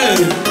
hey